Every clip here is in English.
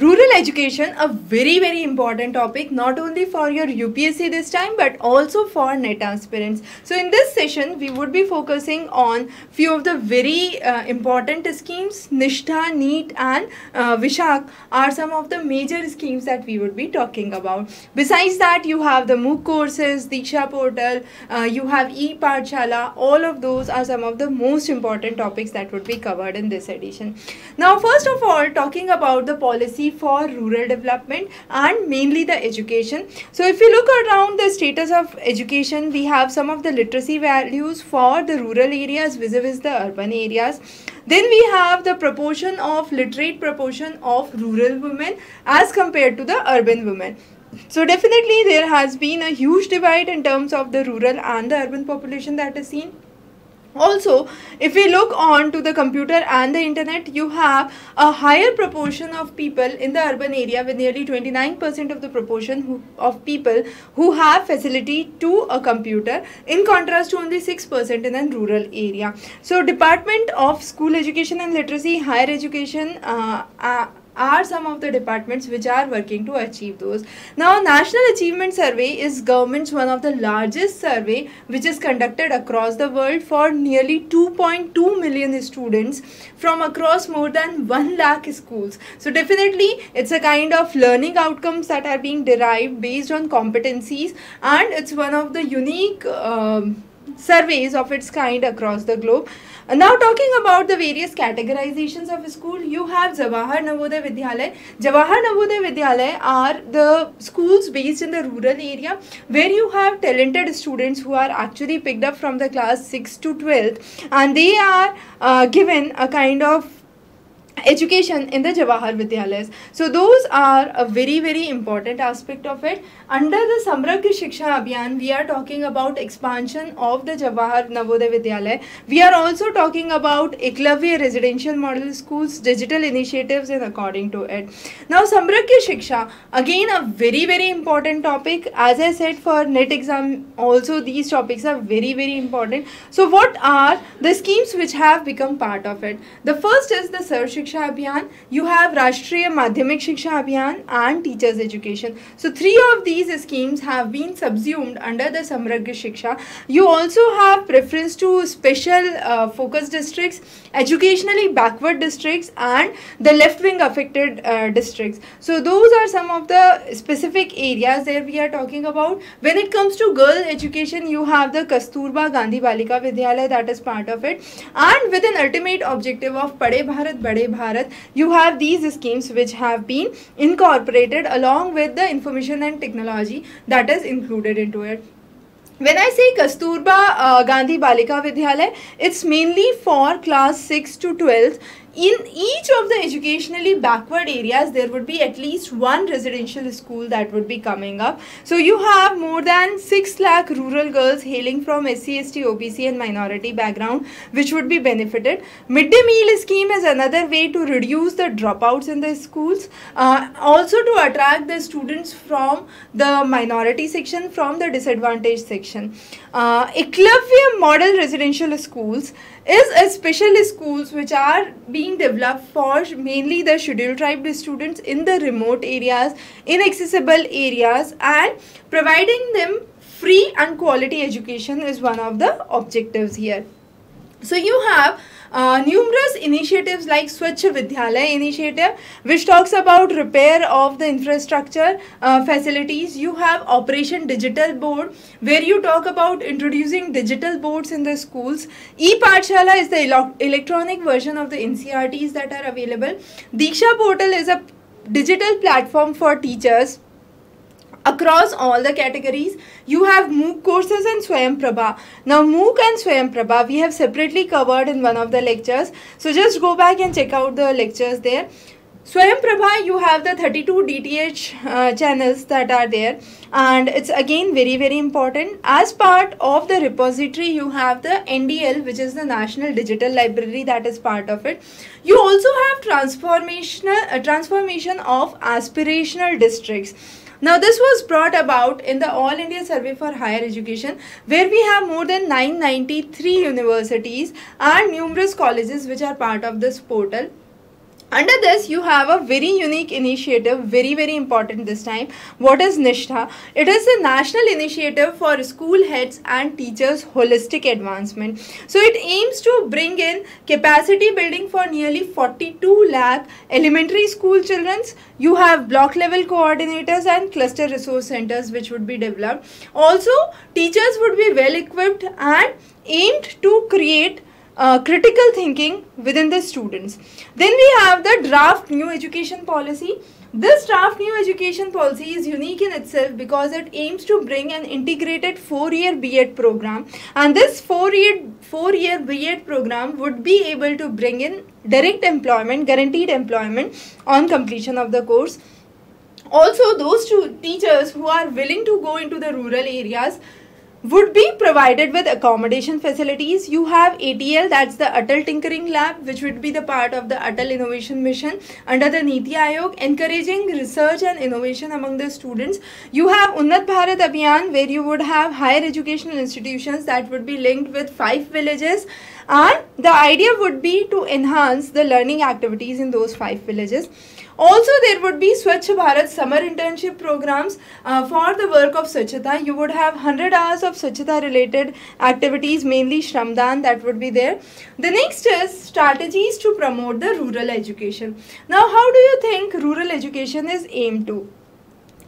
Rural education, a very very important topic not only for your UPSC this time but also for NET aspirants. So in this session we would be focusing on few of the very uh, important schemes. Nishtha, NEAT and uh, Vishak are some of the major schemes that we would be talking about. Besides that you have the MOOC courses, Diksha portal, uh, you have e-Pathshala, all of those are some of the most important topics that would be covered in this edition. Now first of all talking about the policy for rural development and mainly the education. So if you look around the status of education, we have some of the literacy values for the rural areas vis-a-vis the urban areas. Then we have the proportion of literate proportion of rural women as compared to the urban women. So definitely there has been a huge divide in terms of the rural and the urban population that is seen also if we look on to the computer and the internet you have a higher proportion of people in the urban area with nearly 29% of the proportion who, of people who have facility to a computer in contrast to only 6% in a rural area. So department of school education and literacy higher education uh, uh, are some of the departments which are working to achieve those. Now National Achievement Survey is government's one of the largest survey which is conducted across the world for nearly 2.2 million students from across more than 1 lakh schools. So definitely it's a kind of learning outcomes that are being derived based on competencies and it's one of the unique um, surveys of its kind across the globe. Now talking about the various categorizations of school, you have Jawahar Navodaya Vidyalaya. Jawahar Navodaya Vidyalaya are the schools based in the rural area where you have talented students who are actually picked up from the class 6 to 12 and they are uh, given a kind of education in the Jawahar Vidyalayas. So those are a very very important aspect of it. Under the Samagra Shiksha Abhiyan, we are talking about expansion of the Jawahar Navodaya Vidyalaya. We are also talking about Eklavya residential model schools, digital initiatives and according to it. Now Samagra Shiksha, again a very very important topic. As I said for NET exam also these topics are very very important. So what are the schemes which have become part of it? The first is the Sarv Shiksha Abhiyan, you have Rashtriya Madhyamik Shiksha Abhiyan and Teachers Education. So three of these schemes have been subsumed under the Samagra Shiksha. You also have preference to special uh, focus districts, educationally backward districts and the left wing affected uh, districts. So those are some of the specific areas that we are talking about. When it comes to girl education, you have the Kasturba Gandhi Balika Vidyalaya that is part of it and with an ultimate objective of Pade Bharat Bade Bharat, you have these schemes which have been incorporated along with the information and technology that is included into it. When I say Kasturba uh, Gandhi Balika Vidyalaya, it's mainly for class 6 to 12 in each of the educationally backward areas there would be at least one residential school that would be coming up. So you have more than 6 lakh rural girls hailing from SC, ST, OBC and minority background which would be benefited. Midday meal scheme is another way to reduce the dropouts in the schools uh, also to attract the students from the minority section from the disadvantaged section. Uh, model residential schools is a special schools which are being developed for mainly the scheduled tribe students in the remote areas, inaccessible areas and providing them free and quality education is one of the objectives here. So you have uh, numerous initiatives like Swachh Vidyalaya initiative which talks about repair of the infrastructure uh, facilities. You have Operation Digital Board where you talk about introducing digital boards in the schools. E-Pathshala is the ele electronic version of the NCERTs that are available. Diksha Portal is a digital platform for teachers across all the categories. You have MOOC courses and Swayam Prabha. Now MOOC and Swayam Prabha we have separately covered in one of the lectures. So just go back and check out the lectures there. Swayam Prabha, you have the 32 DTH uh, channels that are there and it's again very very important. As part of the repository, you have the NDL which is the National Digital Library that is part of it. You also have transformational uh, transformation of aspirational districts. Now this was brought about in the All India Survey for Higher Education where we have more than 993 universities and numerous colleges which are part of this portal. Under this you have a very unique initiative very very important this time. What is nishtha? It is a national initiative for school heads and teachers holistic advancement. So it aims to bring in capacity building for nearly 42 lakh elementary school children's you have block level coordinators and cluster resource centers which would be developed. Also teachers would be well equipped and aimed to create uh, critical thinking within the students. Then we have the draft new education policy. This draft new education policy is unique in itself because it aims to bring an integrated four-year B.Ed program and this four-year four-year B.Ed program would be able to bring in direct employment, guaranteed employment on completion of the course. Also, those two teachers who are willing to go into the rural areas would be provided with accommodation facilities. You have ATL, that's the Atal Tinkering Lab, which would be the part of the Atal Innovation Mission under the Niti Aayog, encouraging research and innovation among the students. You have Unnat Bharat Abhiyan, where you would have higher educational institutions that would be linked with five villages. And the idea would be to enhance the learning activities in those five villages. Also, there would be Swachh Bharat summer internship programs uh, for the work of Swachhata. You would have 100 hours of Swachhata related activities, mainly Shramdan that would be there. The next is strategies to promote the rural education. Now, how do you think rural education is aimed to?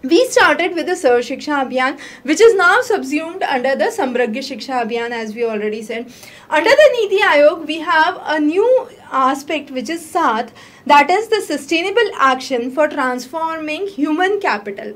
We started with the Sarv Shiksha Abhiyan which is now subsumed under the Samagra Shiksha Abhiyan as we already said. Under the Niti Aayog we have a new aspect which is SATH that is the sustainable action for transforming human capital.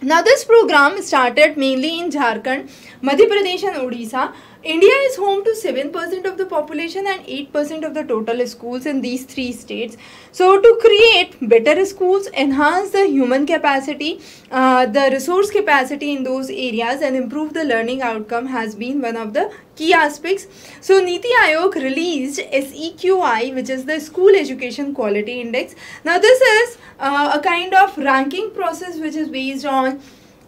Now this program started mainly in Jharkhand, Madhya Pradesh and Odisha India is home to 7% of the population and 8% of the total schools in these three states. So to create better schools, enhance the human capacity, uh, the resource capacity in those areas and improve the learning outcome has been one of the key aspects. So Niti Aayog released SEQI which is the School Education Quality Index. Now this is uh, a kind of ranking process which is based on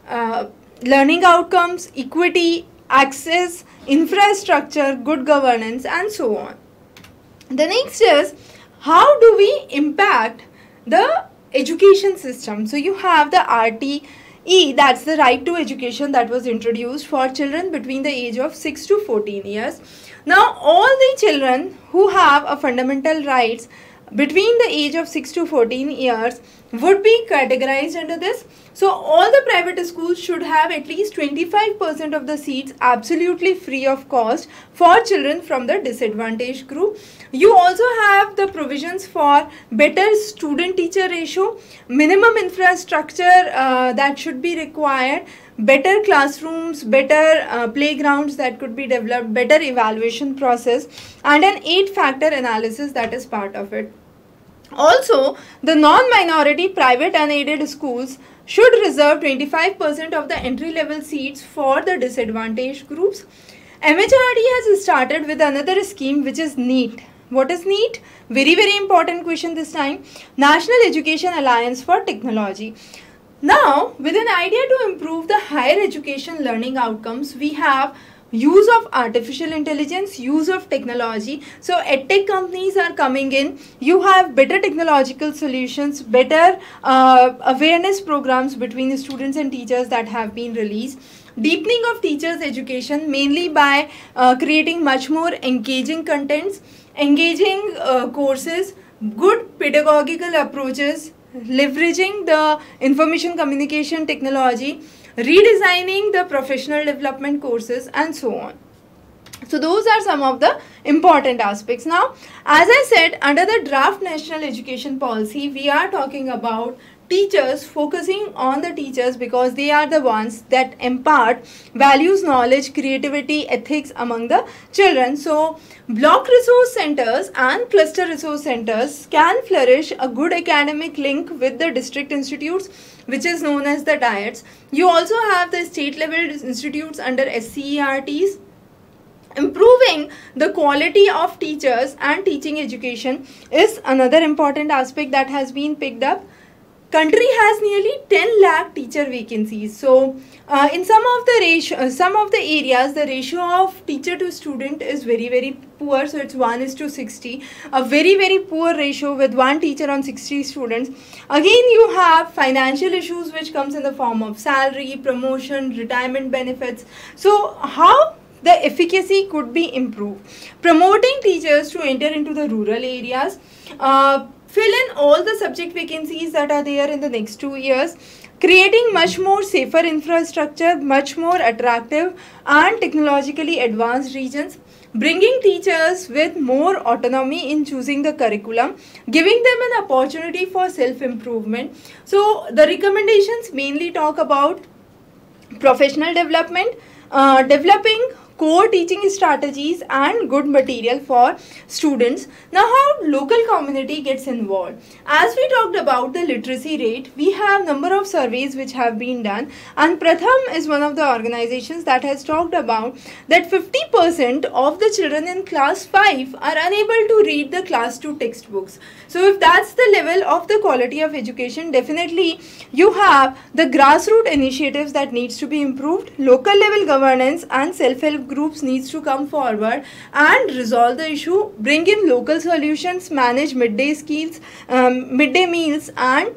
uh, learning outcomes, equity, access, infrastructure, good governance and so on. The next is how do we impact the education system? So you have the RTE that's the right to education that was introduced for children between the age of 6 to 14 years. Now all the children who have a fundamental rights between the age of 6 to 14 years would be categorized under this. So all the private schools should have at least 25% of the seats absolutely free of cost for children from the disadvantaged group. You also have the provisions for better student teacher ratio, minimum infrastructure uh, that should be required, better classrooms, better uh, playgrounds that could be developed, better evaluation process and an eight factor analysis that is part of it. Also, the non-minority private unaided schools should reserve 25% of the entry-level seats for the disadvantaged groups. MHRD has started with another scheme which is NEAT. What is NEAT? Very, very important question this time. National Education Alliance for Technology. Now, with an idea to improve the higher education learning outcomes, we have use of artificial intelligence use of technology. So edtech companies are coming in. You have better technological solutions better uh, awareness programs between the students and teachers that have been released. Deepening of teachers education mainly by uh, creating much more engaging contents engaging uh, courses good pedagogical approaches leveraging the information communication technology redesigning the professional development courses and so on. So those are some of the important aspects. Now, as I said, under the draft national education policy, we are talking about teachers focusing on the teachers because they are the ones that impart values knowledge creativity ethics among the children so block resource centers and cluster resource centers can flourish a good academic link with the district institutes which is known as the DIETs. You also have the state level institutes under SCERTs. Improving the quality of teachers and teaching education is another important aspect that has been picked up. Country has nearly 10 lakh teacher vacancies. So uh, in some of the ratio uh, some of the areas the ratio of teacher to student is very very poor. So it's 1 is to 60 a very very poor ratio with one teacher on 60 students. Again you have financial issues which comes in the form of salary promotion retirement benefits. So how the efficacy could be improved. Promoting teachers to enter into the rural areas, uh, fill in all the subject vacancies that are there in the next two years, creating much more safer infrastructure, much more attractive and technologically advanced regions, bringing teachers with more autonomy in choosing the curriculum, giving them an opportunity for self-improvement. So the recommendations mainly talk about professional development, uh, developing core teaching strategies and good material for students. Now how local community gets involved. As we talked about the literacy rate, we have number of surveys which have been done and Pratham is one of the organizations that has talked about that 50% of the children in class 5 are unable to read the class 2 textbooks. So if that's the level of the quality of education, definitely you have the grassroots initiatives that needs to be improved, local level governance and self-help groups needs to come forward and resolve the issue, bring in local solutions, manage midday skills, um, midday meals and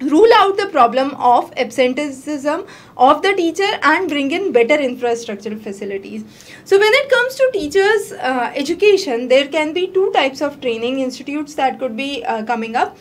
rule out the problem of absenteeism of the teacher and bring in better infrastructural facilities. So when it comes to teachers uh, education, there can be two types of training institutes that could be uh, coming up.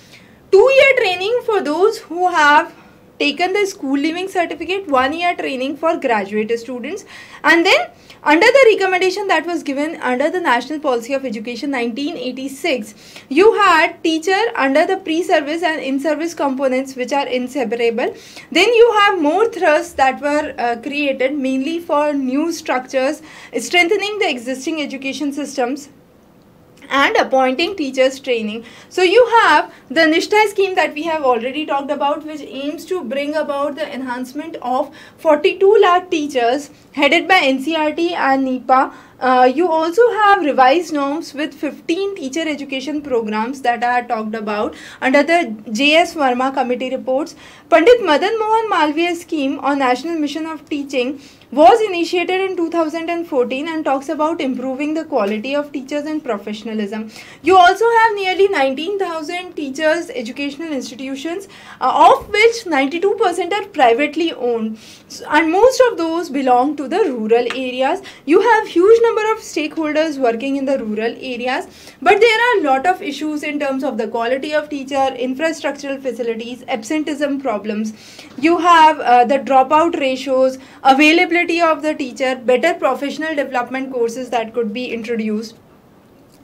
Two year training for those who have taken the school leaving certificate, one year training for graduate students and then under the recommendation that was given under the National Policy of Education 1986, you had teacher under the pre-service and in-service components which are inseparable. Then you have more thrusts that were uh, created mainly for new structures, strengthening the existing education systems and appointing teachers training. So you have the Nishtha scheme that we have already talked about which aims to bring about the enhancement of 42 lakh teachers headed by NCERT and NIPA uh, you also have revised norms with 15 teacher education programs that had talked about under the J.S. Verma committee reports. Pandit Madan Mohan Malviya scheme on National Mission of Teaching was initiated in 2014 and talks about improving the quality of teachers and professionalism. You also have nearly 19,000 teachers educational institutions uh, of which 92% are privately owned and most of those belong to the rural areas. You have huge number of stakeholders working in the rural areas but there are a lot of issues in terms of the quality of teacher, infrastructural facilities, absenteeism problems. You have uh, the dropout ratios, availability of the teacher, better professional development courses that could be introduced.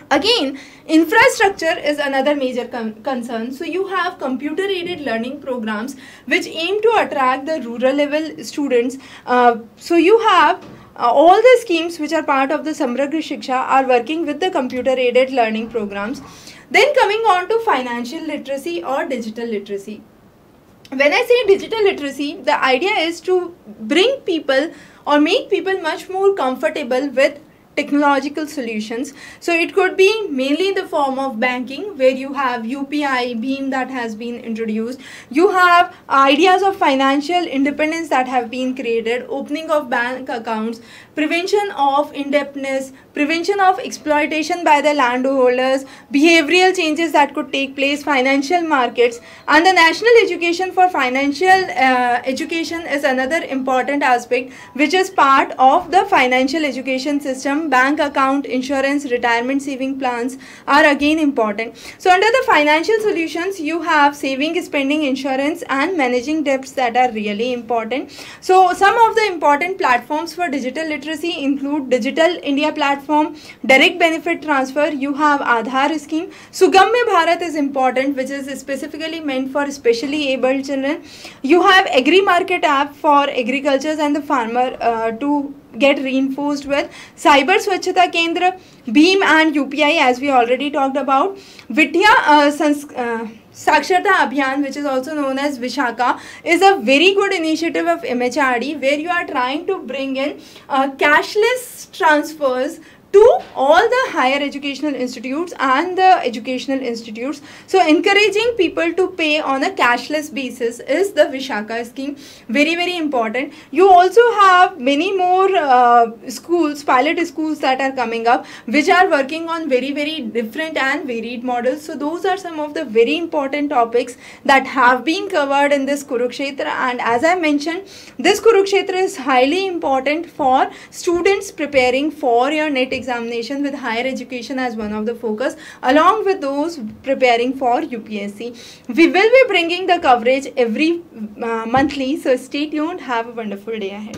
Again, infrastructure is another major concern. So you have computer aided learning programs which aim to attract the rural level students. Uh, so you have uh, all the schemes which are part of the Samagra Shiksha are working with the computer aided learning programs. Then coming on to financial literacy or digital literacy. When I say digital literacy, the idea is to bring people or make people much more comfortable with technological solutions. So it could be mainly in the form of banking where you have UPI, BHIM that has been introduced. You have ideas of financial independence that have been created, opening of bank accounts, prevention of indebtedness, prevention of exploitation by the landholders, behavioral changes that could take place, financial markets and the national education for financial uh, education is another important aspect which is part of the financial education system. Bank account, insurance, retirement saving plans are again important. So under the financial solutions you have saving, spending, insurance and managing debts that are really important. So some of the important platforms for digital literacy include Digital India platform direct benefit transfer you have Aadhaar scheme. Sugamya Bharat is important which is specifically meant for specially able children. You have agri market app for agriculture and the farmer uh, to get reinforced with. Cyber swachhata kendra BHIM and upi as we already talked about. Vidya uh, sans, uh, Saksharta Abhiyan, which is also known as Vishaka, is a very good initiative of MHRD where you are trying to bring in uh, cashless transfers to all the higher educational institutes and the educational institutes. So encouraging people to pay on a cashless basis is the Vishaka scheme. Very, very important. You also have many more uh, schools, pilot schools that are coming up, which are working on very, very different and varied models. So those are some of the very important topics that have been covered in this Kurukshetra. And as I mentioned, this Kurukshetra is highly important for students preparing for your NET examination with higher education as one of the focus along with those preparing for UPSC. We will be bringing the coverage every uh, monthly so stay tuned have a wonderful day ahead.